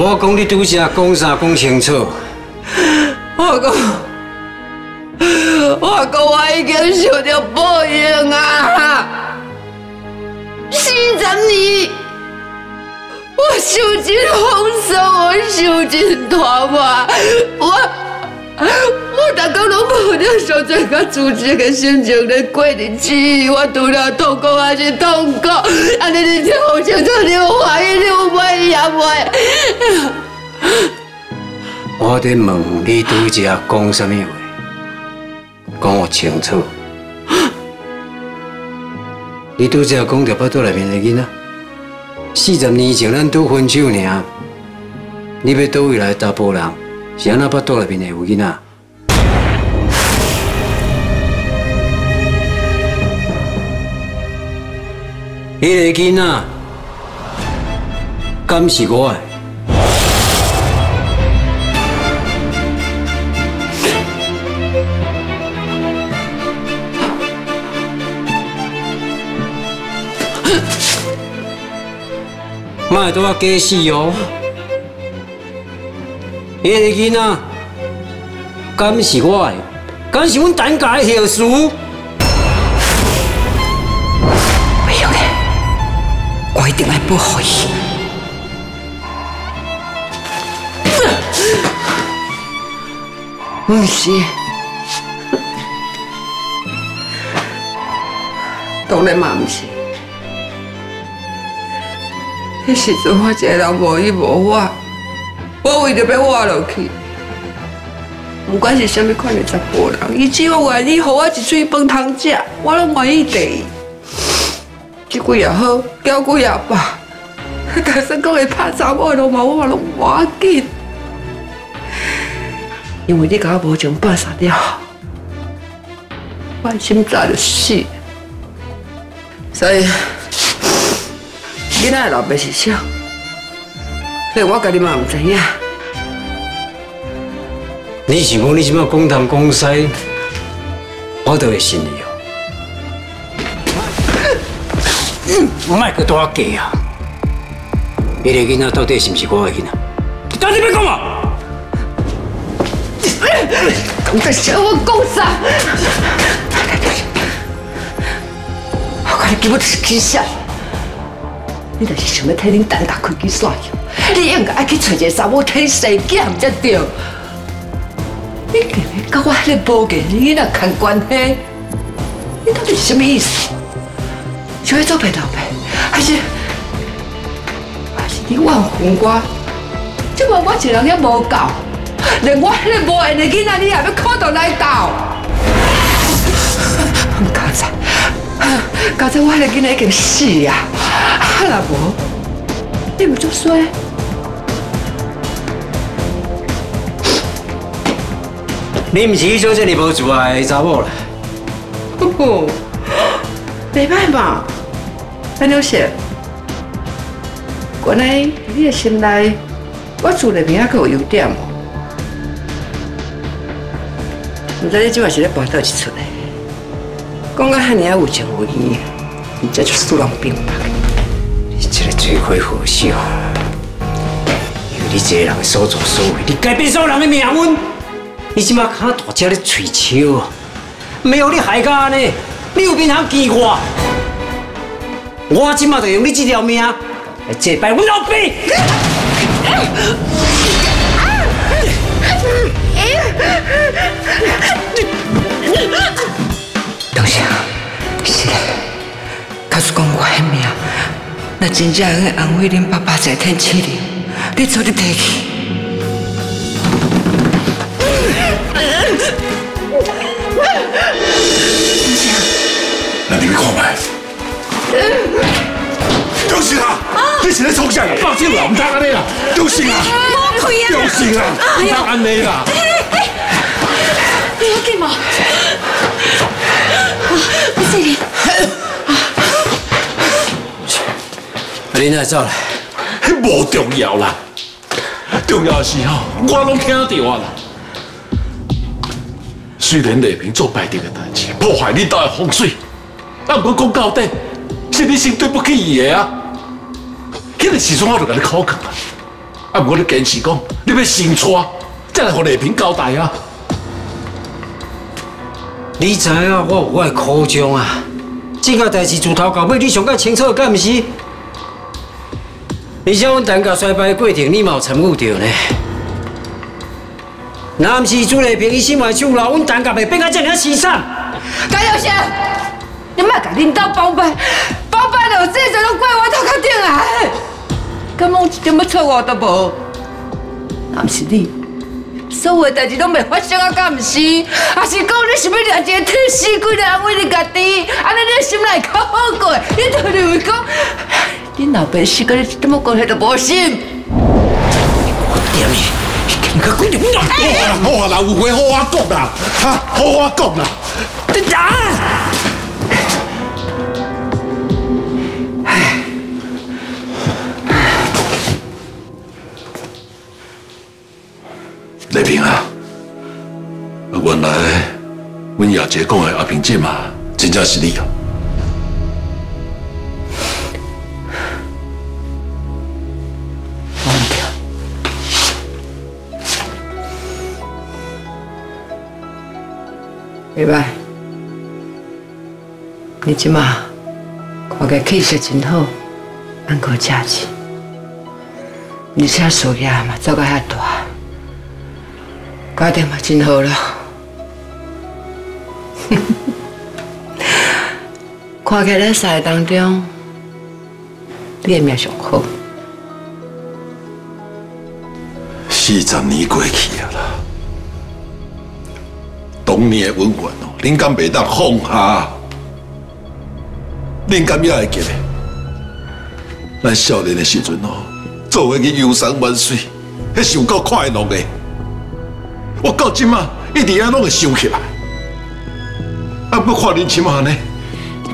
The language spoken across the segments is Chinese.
我讲你拄则讲啥讲清楚。我讲，我讲我已经受到报应啊！四十年，我受尽风霜，我受尽拖磨，我我大家拢无了上最较自责的心情来过日子，我除了痛苦还是痛苦，安尼你听好清楚，你有怀疑，你有我在问你拄则讲什么话，讲我清楚。你拄则讲着巴肚内面的囡仔，四十年前咱拄分手尔，你要倒位来查甫人，是安那巴肚内面的有囡仔？迄个囡仔，敢是我的？卖都要假死哦！迄个囡仔，敢是我的？敢是阮陈家的后事？不用的，我一定会保护伊。不是，当然嘛不是。迄时阵我一个人无依无我，我为着要活落去，不管是什么款的查甫人，伊只要愿意给我一嘴饭通食，我拢愿意地。一句也好，叫句也罢，大声讲会拍查某的嘛，我拢无要紧，因为你甲我无情半杀掉，我心早就死，所以。囡仔的老爸是啥？连我家己嘛唔知影。你是讲你即马讲东讲西，我都会信你哦。我卖个多假啊！你个囡仔到底是不是我的囡仔？你到底要讲嘛？你在向我讲啥？我看你根本就是气笑。你就是想要替恁单打开机耍用，你应该去找一个查某替你生囝才对。你今日跟我那个保健囡仔看关系，你到底是什么意思？想要做陪老爸，还是还是你忘恨我？这么我一人也无够，连我迄个无缘的囡仔，你也要靠到来斗？刚才，刚才我迄个囡仔已经死呀！啊！老婆，你唔做衰？你唔是去做这里无做爱查某啦？哦，没办法，安牛血。原来你的心内，我住的名还有优点哦。唔知你今晚是咧搬到一出来？讲到遐尼啊有情有义，你这就是人兵白。这个罪魁祸首，因为你这个人所作所为，你改变所有人的命运。你即马看大只咧吹笑，没有你害家呢？你有面通见我？我即马就用你这条命来祭拜我老爸。那真正会安慰恁爸爸在天赐的，你做你提去。那你去看麦。中信啊！你是在冲啥？放心啦，唔得安尼啦。中信啊！莫开啊！中信啊！唔得安尼啦。你要紧吗？我谢你。你哪走来？无重要啦，重要的是吼，我拢听到啊啦。虽然丽萍做败定的代志，破坏你家的风水，但我讲到底，是你先对不起伊的啊。迄个时阵我就甲你考讲啊，啊，毋过你坚持讲，你要先娶，再来和丽萍交代啊。你知影我有我的苦衷啊！这个代志自头到尾，你上较清楚，敢毋是？而且阮陈家衰败的过程，你嘛有参与着呢。若毋是朱丽萍伊心怀手老，阮陈家袂变到这样凄惨。高耀生，你莫甲领导包办，包办了，这阵拢怪我头壳顶来，根本一点要错误都无。若毋是你，所有代志拢袂发生啊，敢毋是？还是讲你想要掠一个替死鬼来安慰你家己？安尼你心内较好过？你都认为讲，你老爸死跟你一点关系都无心？我点你，你个鬼娘！好啊好啊啦，有话好我讲啦，哈，好我讲啦。你打！丽萍啊，原来阮亚姐讲的阿平姐嘛，真正是你啊！袂歹，你即马看个气色真好，安过假期，而且事业嘛做到遐大，家庭嘛真好了。看起来三个当中，你的命上好。四十年过去啊啦，当年的恩怨哦，恁敢袂当放下？恁敢也会记得？咱少年的时阵哦，做伙去游山玩水，迄是有够快乐的。我到今嘛，一直啊拢会想起来。啊，不看恁即马呢，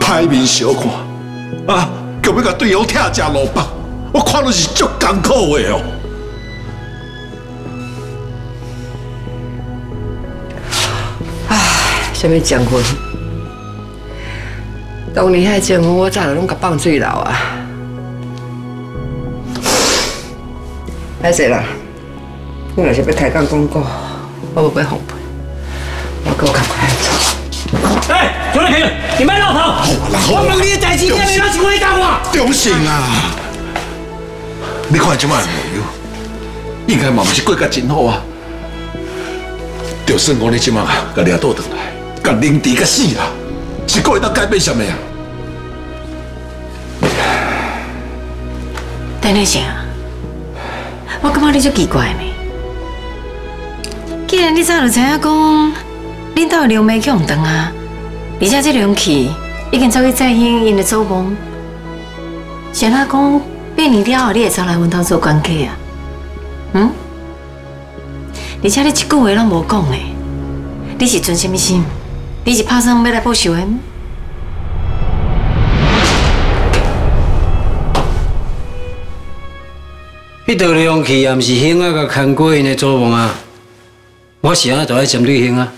歹面小看，啊，叫要甲队友拆食萝卜，我看都是足艰苦的哦。什么将军？当年迄情况，我早就拢甲放水流啊！歹势啦，你若是要抬杠讲过，我无要奉陪，我跟我赶快走。哎，朱丽萍，你别闹跑！我问你的代志，你还没拿起回答我。中信啊！你看即摆的朋友，应该嘛不是过甲真好啊。就算我你即摆甲掠倒转来，甲凌迟甲死啦，是够会当改变什么啊？等一下，我感觉你足奇怪呢。既然你早就知影讲，恁兜刘梅去红灯啊，而且这龙气已经走去再兴因的祖墓，想哪讲变年了后你会走来阮兜做关客啊？嗯？而且你一句话拢无讲诶，你是存什么心？你是拍算要来报仇的？迄道凉气也毋是兴啊，甲牵过因的祖墓啊。我是安都爱针对兴啊。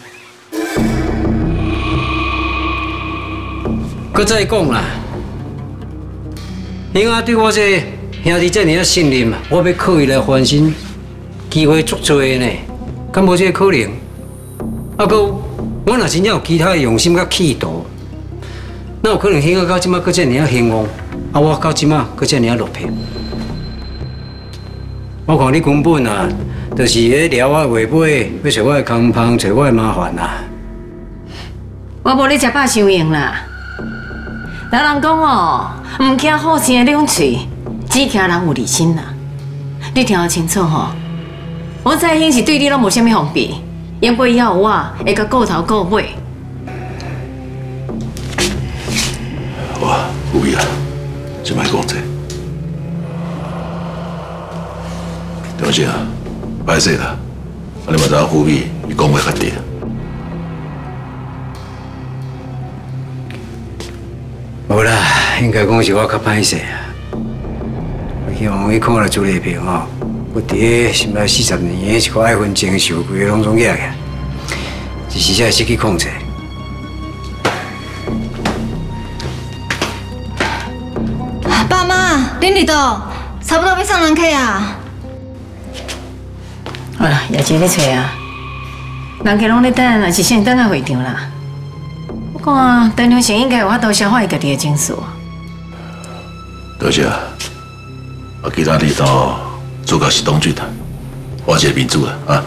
搁再讲啦，兴啊对我这兄弟这么啊信任，我要靠伊来翻身，机会足多的呢，敢无这个可能？啊，搁我若真正有其他的用心甲企图，那有可能兴啊到即马搁这么啊兴旺，啊我到即马搁这么啊落魄？我看你根本啊，就是咧撩我话尾，要找我的空芳，找我的麻烦啊！我无你食饱伤用啦。人人讲哦，唔惊好生的两喙，只惊人有二心啦。你听得清楚吼？我再兴是对你拢无虾米防备，因为以后我会甲顾头顾尾。好啊，有必要，就卖讲者。张信啊，歹势啦，啊你嘛知影虎皮，伊讲话较直。无啦，应该讲是我较歹势啊。希望你看了朱丽萍吼，不伫心内四十年的一个爱恨情仇，规个拢总压起，一时才失去控制。爸妈，恁伫倒，差不多要上人客啊。好啦，也真咧找啊，人家拢咧等，也是先等下会场啦。不过陈良成应该有法度消化伊家己的情绪。多谢啊，啊，其他领主角是董俊的，我是民主的啊。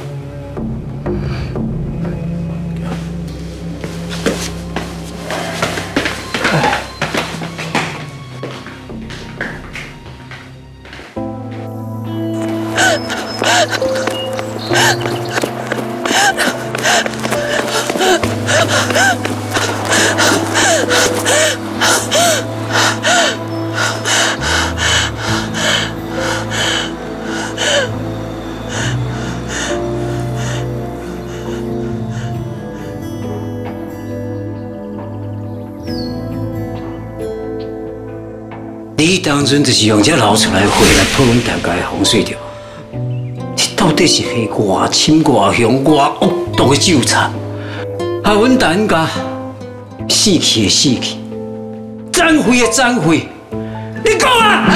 你当阵就是用这老出来货来破阮大家的风水条，这到底是黑外深外凶外恶毒的纠缠，害阮大家死去的死去，残废的残废，你讲啊！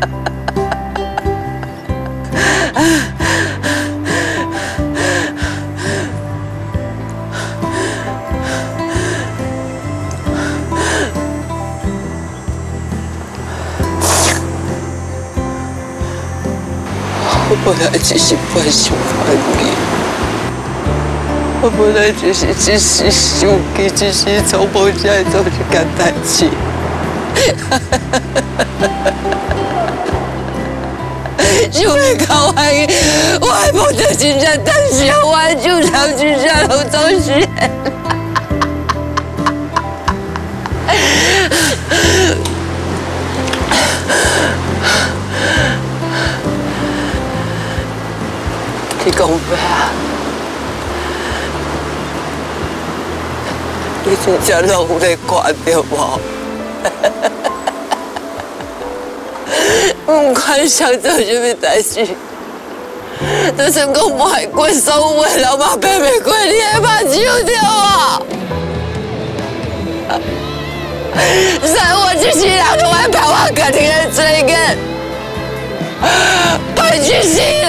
我本来只是不想犯你，我本来只是只是想记，只是从无这样做一件代志。想会搞坏，我还不得真正当时我就常去下楼走学。你讲咩啊？你真正拢在看着无？唔管想做什么代志，就算讲卖过所有的老妈白玫瑰，你也把手掉啊！在我这些人都会把我家庭的罪孽，派去死人，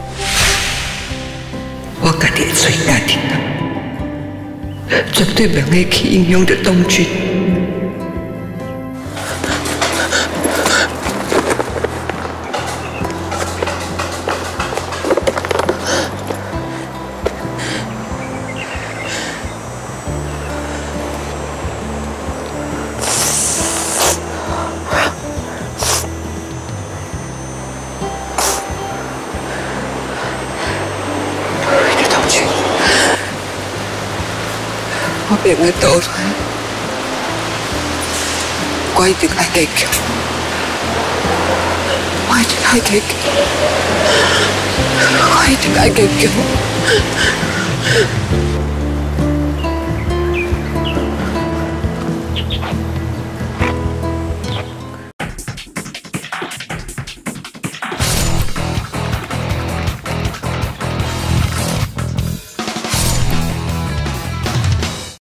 我家己做家庭人，绝对袂会去影响着东君。我变会倒来，我一定爱解决，我一定爱解决，我一定爱解决。